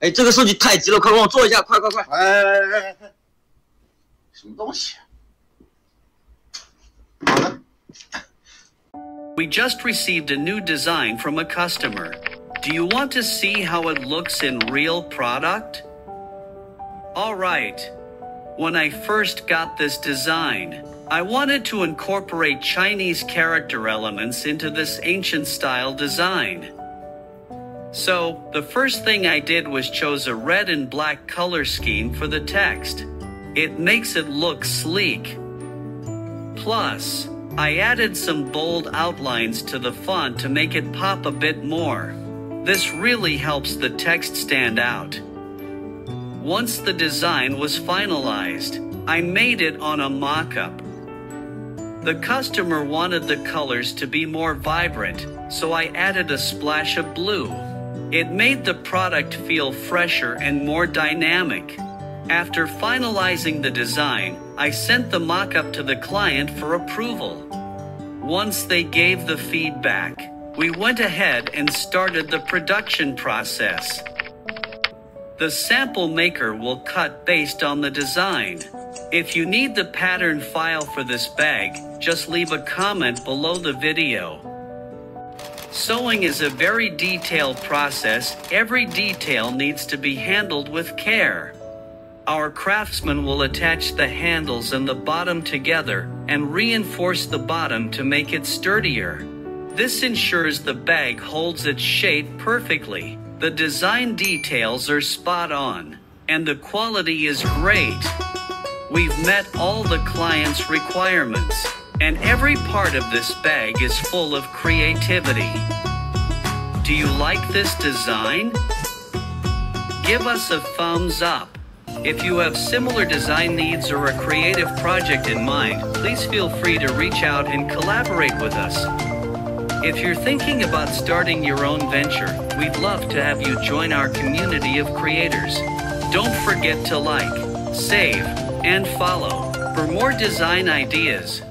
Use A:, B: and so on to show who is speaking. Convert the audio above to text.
A: 哎，这个数据太急了，快帮我做一下，快快快！
B: 哎哎哎哎哎，什么东西？好的。
C: We just received a new design from a customer. Do you want to see how it looks in real product? Alright. When I first got this design, I wanted to incorporate Chinese character elements into this ancient style design. So, the first thing I did was chose a red and black color scheme for the text. It makes it look sleek. Plus, I added some bold outlines to the font to make it pop a bit more. This really helps the text stand out. Once the design was finalized, I made it on a mock-up. The customer wanted the colors to be more vibrant, so I added a splash of blue. It made the product feel fresher and more dynamic. After finalizing the design, I sent the mock-up to the client for approval. Once they gave the feedback, we went ahead and started the production process. The sample maker will cut based on the design. If you need the pattern file for this bag, just leave a comment below the video. Sewing is a very detailed process. Every detail needs to be handled with care. Our craftsmen will attach the handles and the bottom together and reinforce the bottom to make it sturdier. This ensures the bag holds its shape perfectly. The design details are spot on, and the quality is great. We've met all the client's requirements, and every part of this bag is full of creativity. Do you like this design? Give us a thumbs up. If you have similar design needs or a creative project in mind, please feel free to reach out and collaborate with us. If you're thinking about starting your own venture, we'd love to have you join our community of creators. Don't forget to like, save, and follow. For more design ideas,